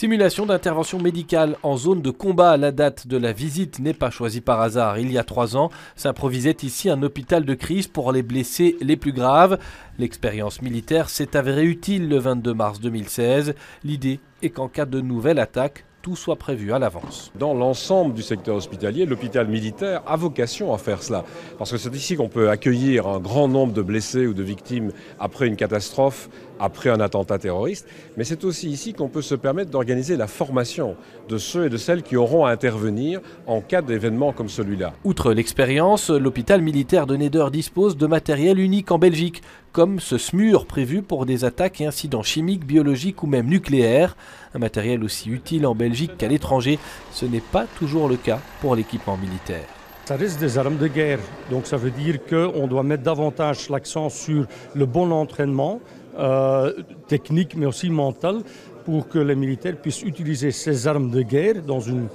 Simulation d'intervention médicale en zone de combat. La date de la visite n'est pas choisie par hasard. Il y a trois ans, s'improvisait ici un hôpital de crise pour les blessés les plus graves. L'expérience militaire s'est avérée utile le 22 mars 2016. L'idée est qu'en cas de nouvelle attaque, tout soit prévu à l'avance. Dans l'ensemble du secteur hospitalier, l'hôpital militaire a vocation à faire cela. Parce que c'est ici qu'on peut accueillir un grand nombre de blessés ou de victimes après une catastrophe, après un attentat terroriste. Mais c'est aussi ici qu'on peut se permettre d'organiser la formation de ceux et de celles qui auront à intervenir en cas d'événement comme celui-là. Outre l'expérience, l'hôpital militaire de Neder dispose de matériel unique en Belgique, comme ce SMUR prévu pour des attaques et incidents chimiques, biologiques ou même nucléaires. Un matériel aussi utile en Belgique qu'à l'étranger, ce n'est pas toujours le cas pour l'équipement militaire. Ça reste des armes de guerre, donc ça veut dire qu'on doit mettre davantage l'accent sur le bon entraînement, euh, technique mais aussi mental, pour que les militaires puissent utiliser ces armes de guerre dans une,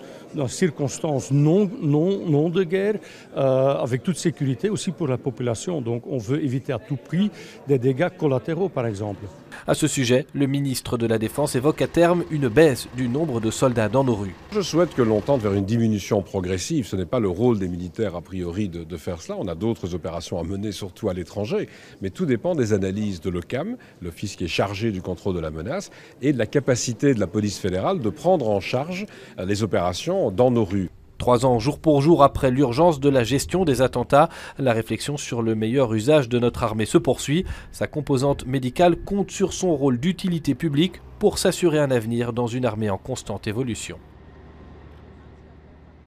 circonstance non, non, non de guerre, euh, avec toute sécurité aussi pour la population. Donc on veut éviter à tout prix des dégâts collatéraux, par exemple. À ce sujet, le ministre de la Défense évoque à terme une baisse du nombre de soldats dans nos rues. Je souhaite que l'on tente vers une diminution progressive. Ce n'est pas le rôle des militaires, a priori, de, de faire cela. On a d'autres opérations à mener, surtout à l'étranger. Mais tout dépend des analyses de l'OCAM, l'office qui est chargé du contrôle de la menace, et de la capacité de la police fédérale de prendre en charge euh, les opérations dans nos rues. Trois ans jour pour jour après l'urgence de la gestion des attentats, la réflexion sur le meilleur usage de notre armée se poursuit. Sa composante médicale compte sur son rôle d'utilité publique pour s'assurer un avenir dans une armée en constante évolution.